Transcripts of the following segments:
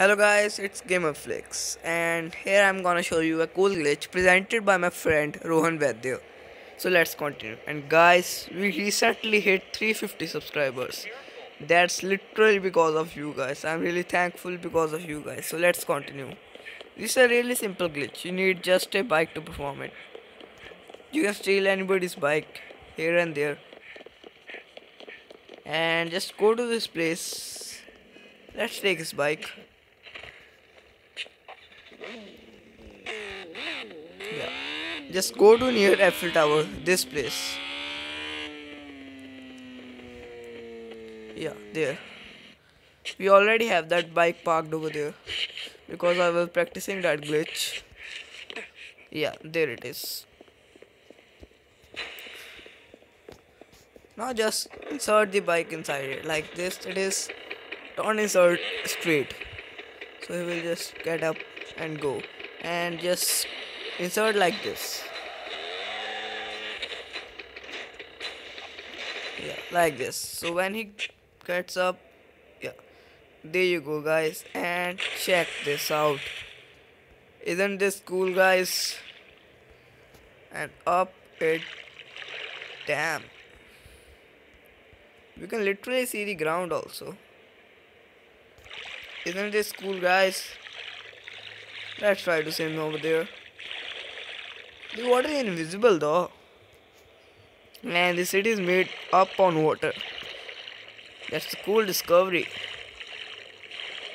Hello guys, it's Gamer Flicks and here I'm gonna show you a cool glitch presented by my friend Rohan Vaidya. So let's continue. And guys, we recently hit 350 subscribers. That's literally because of you guys. I'm really thankful because of you guys. So let's continue. This is a really simple glitch. You need just a bike to perform it. You can steal anybody's bike here and there. And just go to this place. Let's take his bike. Yeah. Just go to near Eiffel Tower, this place. Yeah, there. We already have that bike parked over there because I was practicing that glitch. Yeah, there it is. Now just insert the bike inside it like this. It is don't insert straight. So he will just get up and go and just insert like this. Yeah, like this. So when he gets up, yeah, there you go, guys. And check this out. Isn't this cool, guys? And up it, damn. we can literally see the ground also. Isn't this cool, guys? Let's try to swim over there. The water is invisible though. And the city is made up on water. That's a cool discovery.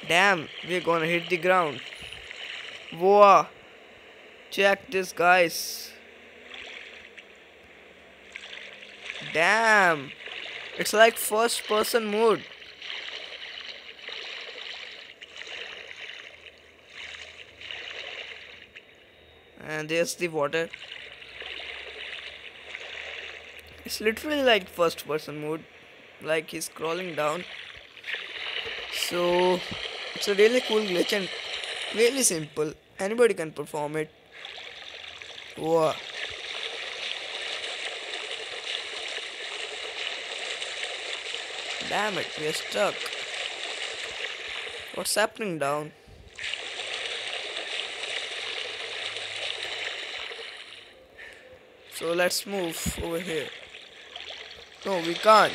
Damn, we're gonna hit the ground. Whoa! Check this, guys. Damn! It's like first person mode. And there's the water. It's literally like first person mode like he's crawling down. So it's a really cool glitch and really simple. Anybody can perform it. Wow damn it we're stuck. What's happening down So let's move over here. No, we can't.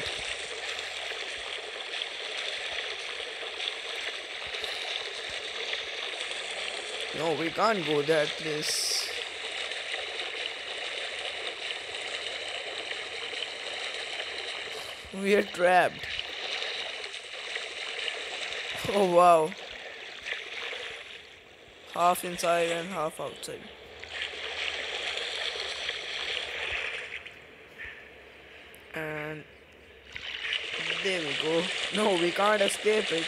No, we can't go that place. We are trapped. Oh wow. Half inside and half outside. There we go. No we can't escape it.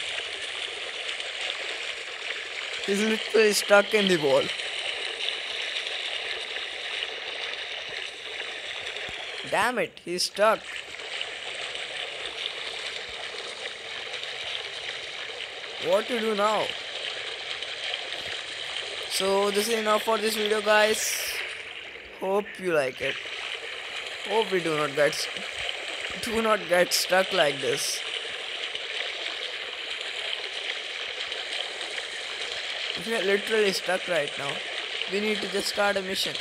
He's literally stuck in the wall. Damn it he's stuck. What to do now? So this is enough for this video guys. Hope you like it. Hope we do not get do not get stuck like this. We are literally stuck right now. We need to just start a mission.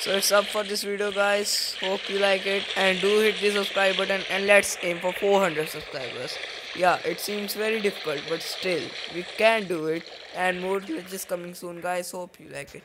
So it's up for this video guys. Hope you like it and do hit the subscribe button and let's aim for 400 subscribers. Yeah, it seems very difficult but still we can do it and more glitches coming soon guys. Hope you like it.